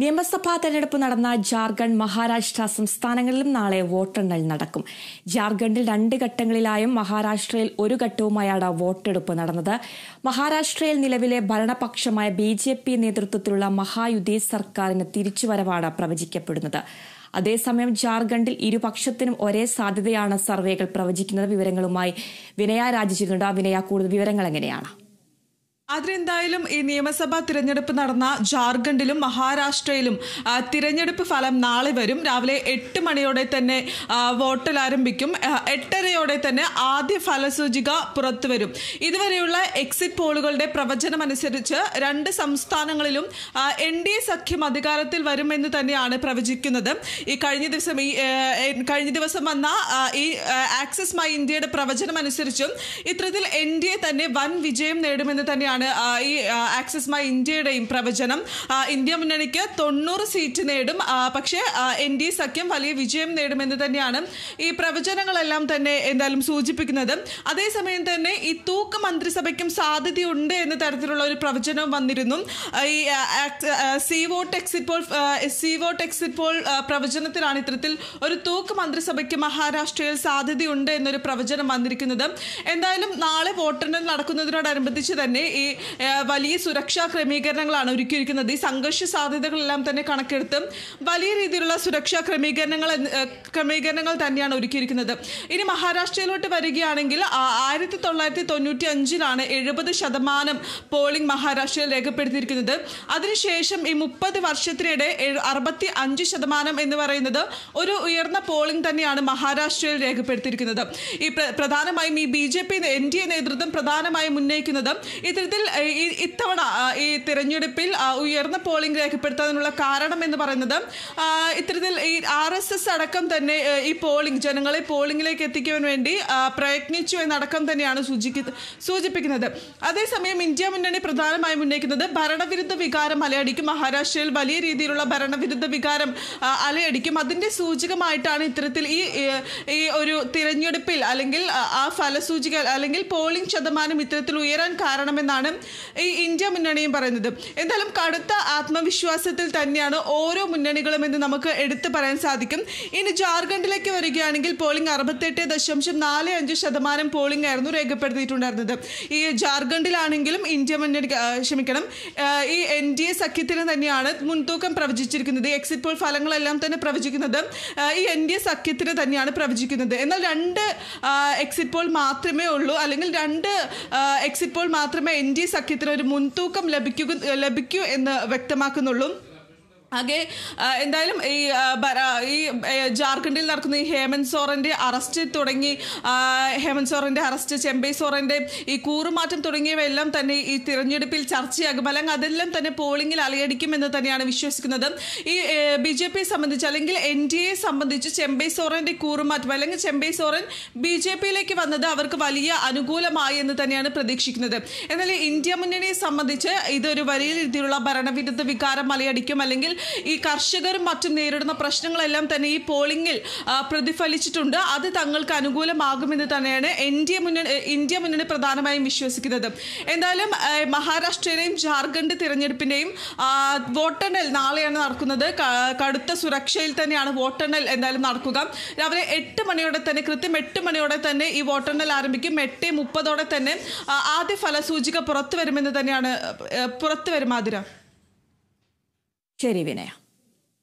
നിയമസഭാ തെരഞ്ഞെടുപ്പ് നടന്ന ജാർഖണ്ഡ് മഹാരാഷ്ട്ര സംസ്ഥാനങ്ങളിലും നാളെ വോട്ടെണ്ണൽ നടക്കും. ജാർഖണ്ഡിൽ രണ്ട് ഘട്ടങ്ങളിലായും മഹാരാഷ്ട്രയിൽ ഒരു ഘട്ടവുമായാണ് വോട്ടെടുപ്പ് നടന്നത്. മഹാരാഷ്ട്രയിൽ നിലവിലെ ഭരണപക്ഷമായ ബി ജെ പി നേതൃത്വത്തിലുള്ള മഹായുതി സർക്കാരിന് തിരിച്ചുവരവാണ് പ്രവചിക്കപ്പെടുന്നത്. അതേസമയം ജാർഖണ്ഡിൽ ഇരുപക്ഷത്തിനും ഒരേ സാധ്യതയാണ് സർവേകൾ പ്രവചിക്കുന്നത്. വിവരങ്ങളുമായി വിനയ രാജിച്ചിട്ടുണ്ട് വിനയ കൂടുതൽ വിവരങ്ങൾ എങ്ങനെയാണ്? അതിനെന്തായാലും ഈ നിയമസഭാ തിരഞ്ഞെടുപ്പ് നടന്ന ജാർഖണ്ഡിലും മഹാരാഷ്ട്രയിലും തിരഞ്ഞെടുപ്പ് ഫലം നാളെ വരും. രാവിലെ എട്ട് മണിയോടെ തന്നെ വോട്ടൽ ആരംഭിക്കും എട്ടരയോടെ തന്നെ ആദ്യ ഫലസൂചിക പുറത്തുവരും ഇതുവരെയുള്ള എക്സിറ്റ് പോളുകളുടെ പ്രവചനം അനുസരിച്ച് രണ്ട് സംസ്ഥാനങ്ങളിലും എൻ ഡി എ സഖ്യം അധികാരത്തിൽ വരുമെന്ന് തന്നെയാണ് പ്രവചിക്കുന്നത്. ഈ കഴിഞ്ഞ ദിവസം ഈ കഴിഞ്ഞ ദിവസം വന്ന ഈ ആക്സിസ് മൈ ഇന്ത്യയുടെ പ്രവചനം അനുസരിച്ചും ഇത്തരത്തിൽ എൻ ഡി എ തന്നെ വൻ വിജയം നേടുമെന്ന് തന്നെയാണ് ആ, ഈ ആക്സിസ് മൈ ഇന്ത്യയുടെയും പ്രവചനം. ഇന്ത്യ മുന്നണിക്ക് തൊണ്ണൂറ് സീറ്റ് നേടും. പക്ഷേ എൻ ഡി സഖ്യം വലിയ വിജയം നേടുമെന്ന് തന്നെയാണ് ഈ പ്രവചനങ്ങളെല്ലാം തന്നെ എന്തായാലും സൂചിപ്പിക്കുന്നത്. അതേസമയം തന്നെ ഈ തൂക്ക് മന്ത്രിസഭയ്ക്കും സാധ്യതയുണ്ട് എന്ന തരത്തിലുള്ള ഒരു പ്രവചനം വന്നിരുന്നു. ഈ C voter exit poll C voter exit poll പ്രവചനത്തിലാണ് ഇത്തരത്തിൽ ഒരു തൂക്ക് മന്ത്രിസഭയ്ക്ക് മഹാരാഷ്ട്രയിൽ സാധ്യതയുണ്ട് എന്നൊരു പ്രവചനം വന്നിരിക്കുന്നത്. എന്തായാലും നാളെ വോട്ടെണ്ണൽ നടക്കുന്നതിനോടനുബന്ധിച്ച് തന്നെ ഈ വലിയ സുരക്ഷാ ക്രമീകരണങ്ങളാണ് ഒരുക്കിയിരിക്കുന്നത്. ഈ സംഘർഷ സാധ്യതകളെല്ലാം തന്നെ കണക്കെടുത്ത് വലിയ രീതിയിലുള്ള സുരക്ഷാ ക്രമീകരണങ്ങൾ ക്രമീകരണങ്ങൾ തന്നെയാണ് ഒരുക്കിയിരിക്കുന്നത്. ഇനി മഹാരാഷ്ട്രയിലോട്ട് വരികയാണെങ്കിൽ ആയിരത്തി തൊള്ളായിരത്തി തൊണ്ണൂറ്റി അഞ്ചിലാണ് എഴുപത് ശതമാനം പോളിംഗ് മഹാരാഷ്ട്രയിൽ രേഖപ്പെടുത്തിയിരിക്കുന്നത്. അതിനുശേഷം ഈ മുപ്പത് വർഷത്തിനിടെ അറുപത്തി അഞ്ച് ശതമാനം എന്ന് പറയുന്നത് ഒരു ഉയർന്ന പോളിംഗ് തന്നെയാണ് മഹാരാഷ്ട്രയിൽ രേഖപ്പെടുത്തിയിരിക്കുന്നത്. ഈ പ്ര- പ്രധാനമായും ഈ B J P N D A നേതൃത്വം പ്രധാനമായും ഉന്നയിക്കുന്നത് ഇത്തരത്തിൽ ഈ ഇത്തവണ ഈ തിരഞ്ഞെടുപ്പിൽ ഉയർന്ന പോളിംഗ് രേഖപ്പെടുത്താനുള്ള കാരണം എന്ന് പറയുന്നത് ഇത്തരത്തിൽ ഈ ആർ എസ് എസ് അടക്കം തന്നെ ഈ പോളിംഗ് ജനങ്ങളെ പോളിംഗിലേക്ക് എത്തിക്കുവാൻ വേണ്ടി പ്രയത്നിച്ചു എന്നടക്കം തന്നെയാണ് സൂചിക്ക സൂചിപ്പിക്കുന്നത്. അതേസമയം ഇന്ത്യ മുന്നണി പ്രധാനമായും ഉന്നയിക്കുന്നത് ഭരണവിരുദ്ധ വികാരം അലയടിക്കും മഹാരാഷ്ട്രയിൽ വലിയ രീതിയിലുള്ള ഭരണവിരുദ്ധ വികാരം അലയടിക്കും. അതിന്റെ സൂചകമായിട്ടാണ് ഇത്തരത്തിൽ ഈ ഈ ഒരു തിരഞ്ഞെടുപ്പിൽ അല്ലെങ്കിൽ ആ ഫലസൂചിക അല്ലെങ്കിൽ പോളിംഗ് ശതമാനം ഇത്തരത്തിൽ ഉയരാൻ കാരണമെന്നാണ് ഈ ഇന്ത്യ മുന്നണിയും പറയുന്നത്. എന്തായാലും കടുത്ത ആത്മവിശ്വാസത്തിൽ തന്നെയാണ് ഓരോ മുന്നണികളും എന്ന് നമുക്ക് എടുത്തു പറയാൻ സാധിക്കും. ഇനി ജാർഖണ്ഡിലേക്ക് വരികയാണെങ്കിൽ പോളിംഗ് അറുപത്തെട്ട് ദശാംശം നാല് അഞ്ച് ശതമാനം പോളിംഗ് ആയിരുന്നു രേഖപ്പെടുത്തിയിട്ടുണ്ടായിരുന്നത്. ഈ ജാർഖണ്ഡിലാണെങ്കിലും ഇന്ത്യ മുന്നണി ക്ഷമിക്കണം ഈ എൻ ഡി എ സഖ്യത്തിന് തന്നെയാണ് മുൻതൂക്കം പ്രവചിച്ചിരിക്കുന്നത്. എക്സിറ്റ് പോൾ ഫലങ്ങളെല്ലാം തന്നെ പ്രവചിക്കുന്നത് ഈ എൻ ഡി എ സഖ്യത്തിന് തന്നെയാണ് പ്രവചിക്കുന്നത്. എന്നാൽ രണ്ട് എക്സിറ്റ് പോൾ മാത്രമേ ഉള്ളൂ. അല്ലെങ്കിൽ രണ്ട് എക്സിറ്റ് പോൾ മാത്രമേ എൻ എ സഖ്യത്തിന് ഒരു മുൻതൂക്കം ലഭിക്കുക ലഭിക്കൂ എന്ന് വ്യക്തമാക്കുന്നുള്ളൂ. ആകെ എന്തായാലും ഈ ഈ ജാർഖണ്ഡിൽ നടക്കുന്ന ഈ ഹേമന്ത് സോറന്റെ അറസ്റ്റ് തുടങ്ങി ഹേമന്ത് സോറന്റെ അറസ്റ്റ് ചെമ്പൈ സോറന്റെ ഈ കൂറുമാറ്റം തുടങ്ങിയവയെല്ലാം തന്നെ ഈ തിരഞ്ഞെടുപ്പിൽ ചർച്ചയാകും. അല്ലെങ്കിൽ അതെല്ലാം തന്നെ പോളിംഗിൽ അലയടിക്കുമെന്ന് തന്നെയാണ് വിശ്വസിക്കുന്നത്. ഈ ബി ജെ പിയെ സംബന്ധിച്ച് അല്ലെങ്കിൽ എൻ ഡി എയെ സംബന്ധിച്ച് ചെമ്പൈ സോറന്റെ കൂറുമാറ്റം അല്ലെങ്കിൽ ചെമ്പൈ സോറൻ ബി ജെ പിയിലേക്ക് വന്നത് അവർക്ക് വലിയ അനുകൂലമായി എന്ന് തന്നെയാണ് പ്രതീക്ഷിക്കുന്നത്. എന്നാൽ ഇന്ത്യ മുന്നണിയെ സംബന്ധിച്ച് ഇതൊരു വലിയ രീതിയിലുള്ള ഭരണവിരുദ്ധ വികാരം അലയടിക്കും അല്ലെങ്കിൽ ഈ കർഷകരും മറ്റും നേരിടുന്ന പ്രശ്നങ്ങളെല്ലാം തന്നെ ഈ പോളിംഗിൽ പ്രതിഫലിച്ചിട്ടുണ്ട്. അത് തങ്ങൾക്ക് അനുകൂലമാകുമെന്ന് തന്നെയാണ് എൻ ഡി എ മുന്നണി ഇന്ത്യ മുന്നണി പ്രധാനമായും വിശ്വസിക്കുന്നത്. എന്തായാലും മഹാരാഷ്ട്രയിലെയും ജാർഖണ്ഡ് തിരഞ്ഞെടുപ്പിന്റെയും ആ, വോട്ടെണ്ണൽ നാളെയാണ് നടക്കുന്നത്. കടുത്ത സുരക്ഷയിൽ തന്നെയാണ് വോട്ടെണ്ണൽ എന്തായാലും നടക്കുക. രാവിലെ എട്ട് മണിയോടെ തന്നെ കൃത്യം എട്ട് മണിയോടെ തന്നെ ഈ വോട്ടെണ്ണൽ ആരംഭിക്കും. എട്ട് മുപ്പതോടെ തന്നെ ആദ്യ ഫലസൂചിക പുറത്തു വരുമെന്ന് തന്നെയാണ് പുറത്തു വരും ആതിര. ശരി വിനയ